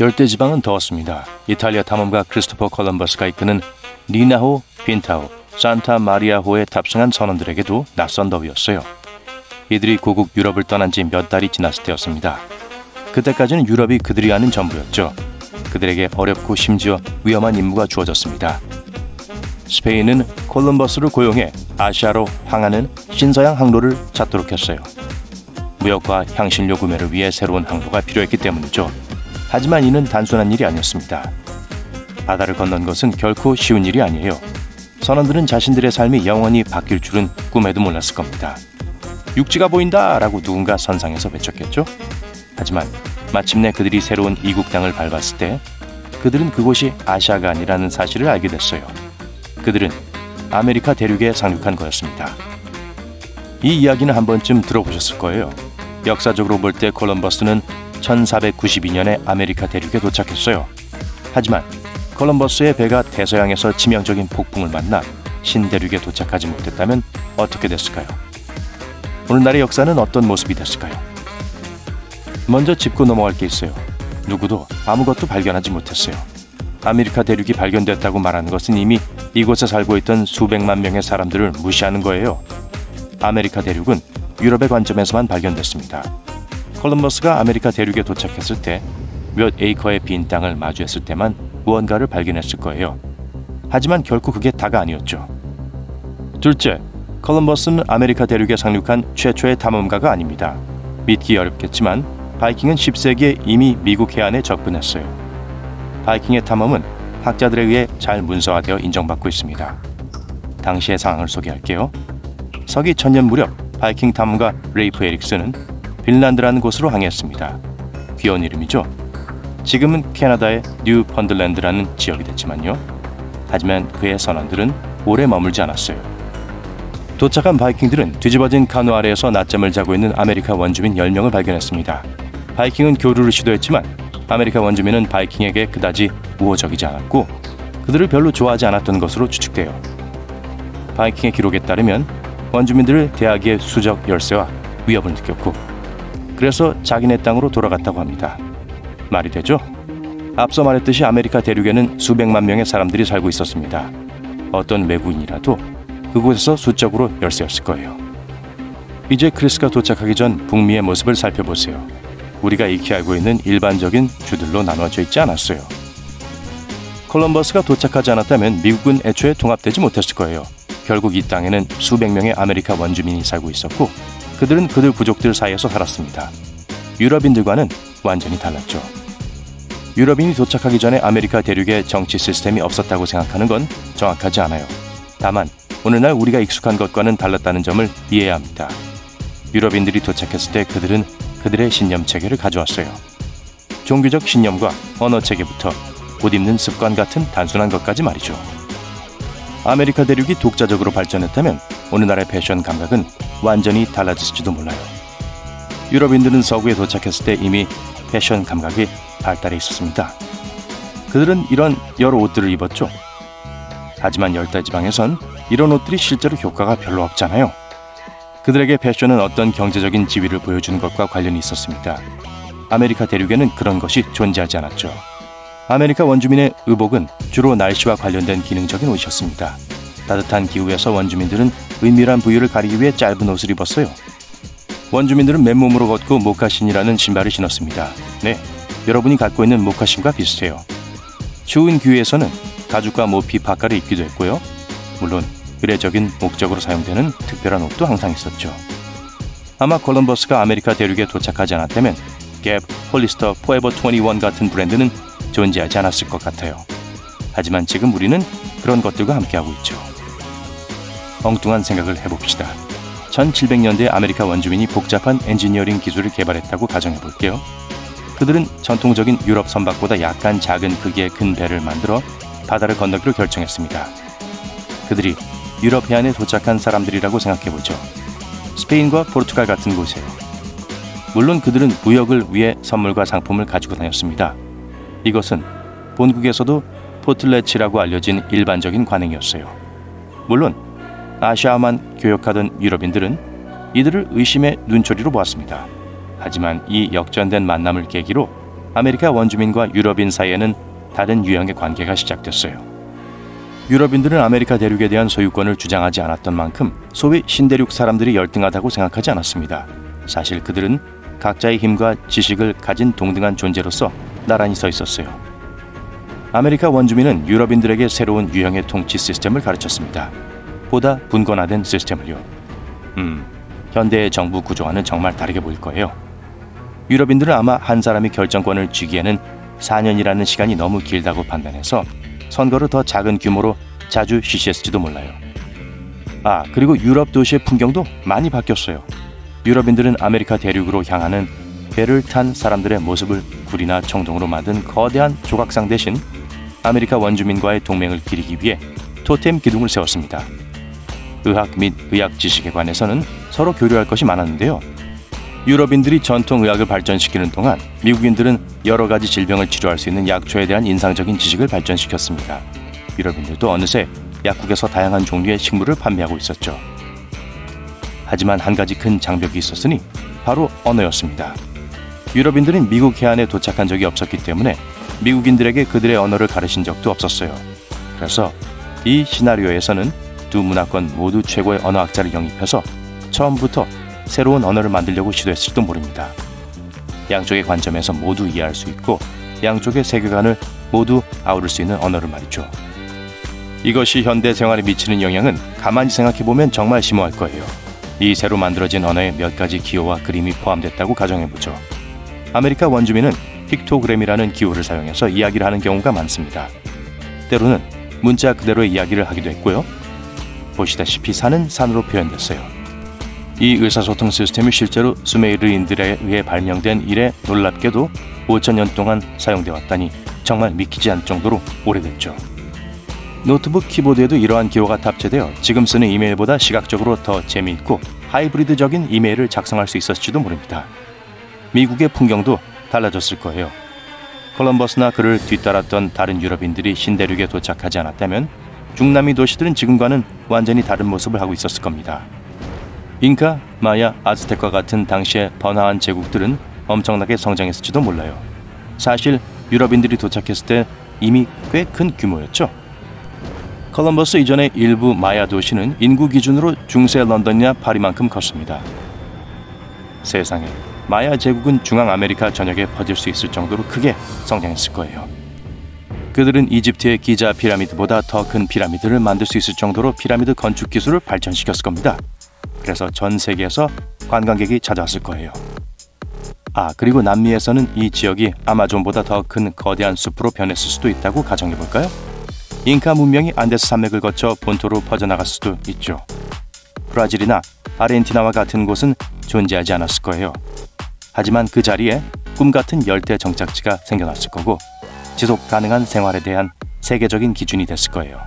열대 지방은 더웠습니다. 이탈리아 탐험가 크리스토퍼 콜럼버스가 이끄는 니나호, 빈타호, 산타 마리아호에 탑승한 선원들에게도 낯선 더위였어요. 이들이 고국 유럽을 떠난 지 몇 달이 지났을 때였습니다. 그때까지는 유럽이 그들이 아는 전부였죠. 그들에게 어렵고 심지어 위험한 임무가 주어졌습니다. 스페인은 콜럼버스를 고용해 아시아로 향하는 신서양 항로를 찾도록 했어요. 무역과 향신료 구매를 위해 새로운 항로가 필요했기 때문이죠. 하지만 이는 단순한 일이 아니었습니다. 바다를 건넌 것은 결코 쉬운 일이 아니에요. 선원들은 자신들의 삶이 영원히 바뀔 줄은 꿈에도 몰랐을 겁니다. 육지가 보인다! 라고 누군가 선상에서 외쳤겠죠? 하지만 마침내 그들이 새로운 이국 땅을 밟았을 때 그들은 그곳이 아시아가 아니라는 사실을 알게 됐어요. 그들은 아메리카 대륙에 상륙한 거였습니다. 이 이야기는 한 번쯤 들어보셨을 거예요. 역사적으로 볼 때 콜럼버스는 1492년에 아메리카 대륙에 도착했어요. 하지만 콜럼버스의 배가 대서양에서 치명적인 폭풍을 만나 신대륙에 도착하지 못했다면 어떻게 됐을까요? 오늘날의 역사는 어떤 모습이 됐을까요? 먼저 짚고 넘어갈 게 있어요. 누구도 아무것도 발견하지 못했어요. 아메리카 대륙이 발견됐다고 말하는 것은 이미 이곳에 살고 있던 수백만 명의 사람들을 무시하는 거예요. 아메리카 대륙은 유럽의 관점에서만 발견됐습니다. 콜럼버스가 아메리카 대륙에 도착했을 때 몇 에이커의 빈 땅을 마주했을 때만 무언가를 발견했을 거예요. 하지만 결코 그게 다가 아니었죠. 둘째, 콜럼버스는 아메리카 대륙에 상륙한 최초의 탐험가가 아닙니다. 믿기 어렵겠지만 바이킹은 10세기에 이미 미국 해안에 접근했어요. 바이킹의 탐험은 학자들에 의해 잘 문서화되어 인정받고 있습니다. 당시의 상황을 소개할게요. 서기 천년 무렵 바이킹 탐험가 레이프 에릭슨은 빈란드라는 곳으로 항해했습니다. 귀여운 이름이죠. 지금은 캐나다의 뉴펀들랜드라는 지역이 됐지만요. 하지만 그의 선원들은 오래 머물지 않았어요. 도착한 바이킹들은 뒤집어진 카누 아래에서 낮잠을 자고 있는 아메리카 원주민 10명을 발견했습니다. 바이킹은 교류를 시도했지만 아메리카 원주민은 바이킹에게 그다지 우호적이지 않았고 그들을 별로 좋아하지 않았던 것으로 추측돼요. 바이킹의 기록에 따르면 원주민들을 대하기에 수적 열세와 위협을 느꼈고 그래서 자기네 땅으로 돌아갔다고 합니다. 말이 되죠? 앞서 말했듯이 아메리카 대륙에는 수백만 명의 사람들이 살고 있었습니다. 어떤 외국인이라도 그곳에서 수적으로 열세였을 거예요. 이제 크리스가 도착하기 전 북미의 모습을 살펴보세요. 우리가 익히 알고 있는 일반적인 주들로 나눠져 있지 않았어요. 콜럼버스가 도착하지 않았다면 미국은 애초에 통합되지 못했을 거예요. 결국 이 땅에는 수백 명의 아메리카 원주민이 살고 있었고 그들은 그들 부족들 사이에서 살았습니다. 유럽인들과는 완전히 달랐죠. 유럽인이 도착하기 전에 아메리카 대륙에 정치 시스템이 없었다고 생각하는 건 정확하지 않아요. 다만 오늘날 우리가 익숙한 것과는 달랐다는 점을 이해해야 합니다. 유럽인들이 도착했을 때 그들은 그들의 신념 체계를 가져왔어요. 종교적 신념과 언어 체계부터 옷 입는 습관 같은 단순한 것까지 말이죠. 아메리카 대륙이 독자적으로 발전했다면 오늘날의 패션 감각은 완전히 달라졌을지도 몰라요. 유럽인들은 서구에 도착했을 때 이미 패션 감각이 발달해 있었습니다. 그들은 이런 여러 옷들을 입었죠. 하지만 열대 지방에선 이런 옷들이 실제로 효과가 별로 없잖아요. 그들에게 패션은 어떤 경제적인 지위를 보여주는 것과 관련이 있었습니다. 아메리카 대륙에는 그런 것이 존재하지 않았죠. 아메리카 원주민의 의복은 주로 날씨와 관련된 기능적인 옷이었습니다. 따뜻한 기후에서 원주민들은 은밀한 부위를 가리기 위해 짧은 옷을 입었어요. 원주민들은 맨몸으로 걷고 모카신이라는 신발을 신었습니다. 네, 여러분이 갖고 있는 모카신과 비슷해요. 추운 기후에서는 가죽과 모피 파카를 입기도 했고요. 물론 의례적인 목적으로 사용되는 특별한 옷도 항상 있었죠. 아마 콜럼버스가 아메리카 대륙에 도착하지 않았다면 갭, 홀리스터, 포에버 21 같은 브랜드는 존재하지 않았을 것 같아요. 하지만 지금 우리는 그런 것들과 함께하고 있죠. 엉뚱한 생각을 해봅시다. 1700년대 아메리카 원주민이 복잡한 엔지니어링 기술을 개발했다고 가정해 볼게요. 그들은 전통적인 유럽 선박보다 약간 작은 크기의 큰 배를 만들어 바다를 건너기로 결정했습니다. 그들이 유럽 해안에 도착한 사람들이라고 생각해 보죠. 스페인과 포르투갈 같은 곳에요. 물론 그들은 무역을 위해 선물과 상품을 가지고 다녔습니다. 이것은 본국에서도 포틀레치라고 알려진 일반적인 관행이었어요. 물론 아시아만 교역하던 유럽인들은 이들을 의심의 눈초리로 보았습니다. 하지만 이 역전된 만남을 계기로 아메리카 원주민과 유럽인 사이에는 다른 유형의 관계가 시작됐어요. 유럽인들은 아메리카 대륙에 대한 소유권을 주장하지 않았던 만큼 소위 신대륙 사람들이 열등하다고 생각하지 않았습니다. 사실 그들은 각자의 힘과 지식을 가진 동등한 존재로서 나란히 서 있었어요. 아메리카 원주민은 유럽인들에게 새로운 유형의 통치 시스템을 가르쳤습니다. 보다 분권화된 시스템을요. 음, 현대의 정부 구조와는 정말 다르게 보일 거예요. 유럽인들은 아마 한 사람이 결정권을 쥐기에는 4년이라는 시간이 너무 길다고 판단해서 선거를 더 작은 규모로 자주 실시했을지도 몰라요. 아, 그리고 유럽 도시의 풍경도 많이 바뀌었어요. 유럽인들은 아메리카 대륙으로 향하는 배를 탄 사람들의 모습을 구리나 청동으로 만든 거대한 조각상 대신 아메리카 원주민과의 동맹을 기리기 위해 토템 기둥을 세웠습니다. 의학 및 의학 지식에 관해서는 서로 교류할 것이 많았는데요. 유럽인들이 전통 의학을 발전시키는 동안 미국인들은 여러 가지 질병을 치료할 수 있는 약초에 대한 인상적인 지식을 발전시켰습니다. 유럽인들도 어느새 약국에서 다양한 종류의 식물을 판매하고 있었죠. 하지만 한 가지 큰 장벽이 있었으니 바로 언어였습니다. 유럽인들은 미국 해안에 도착한 적이 없었기 때문에 미국인들에게 그들의 언어를 가르친 적도 없었어요. 그래서 이 시나리오에서는 두 문화권 모두 최고의 언어학자를 영입해서 처음부터 새로운 언어를 만들려고 시도했을지도 모릅니다. 양쪽의 관점에서 모두 이해할 수 있고 양쪽의 세계관을 모두 아우를 수 있는 언어를 말이죠. 이것이 현대 생활에 미치는 영향은 가만히 생각해 보면 정말 심오할 거예요. 이 새로 만들어진 언어에 몇 가지 기호와 그림이 포함됐다고 가정해 보죠. 아메리카 원주민은 픽토그램이라는 기호를 사용해서 이야기를 하는 경우가 많습니다. 때로는 문자 그대로의 이야기를 하기도 했고요. 보시다시피 산은 산으로 표현됐어요. 이 의사소통 시스템이 실제로 수메르인들에 의해 발명된 이래 놀랍게도 5천년 동안 사용되어 왔다니 정말 믿기지 않을 정도로 오래됐죠. 노트북 키보드에도 이러한 기호가 탑재되어 지금 쓰는 이메일보다 시각적으로 더 재미있고 하이브리드적인 이메일을 작성할 수 있었을지도 모릅니다. 미국의 풍경도 달라졌을 거예요. 콜럼버스나 그를 뒤따랐던 다른 유럽인들이 신대륙에 도착하지 않았다면 중남미 도시들은 지금과는 완전히 다른 모습을 하고 있었을 겁니다. 잉카, 마야, 아즈텍과 같은 당시의 번화한 제국들은 엄청나게 성장했을지도 몰라요. 사실 유럽인들이 도착했을 때 이미 꽤 큰 규모였죠. 콜럼버스 이전의 일부 마야 도시는 인구 기준으로 중세 런던이나 파리만큼 컸습니다. 세상에 마야 제국은 중앙 아메리카 전역에 퍼질 수 있을 정도로 크게 성장했을 거예요. 그들은 이집트의 기자 피라미드보다 더 큰 피라미드를 만들 수 있을 정도로 피라미드 건축 기술을 발전시켰을 겁니다. 그래서 전 세계에서 관광객이 찾아왔을 거예요. 아, 그리고 남미에서는 이 지역이 아마존보다 더 큰 거대한 숲으로 변했을 수도 있다고 가정해 볼까요? 잉카 문명이 안데스 산맥을 거쳐 본토로 퍼져나갈 수도 있죠. 브라질이나 아르헨티나와 같은 곳은 존재하지 않았을 거예요. 하지만 그 자리에 꿈 같은 열대 정착지가 생겨났을 거고 지속 가능한 생활에 대한 세계적인 기준이 됐을 거예요.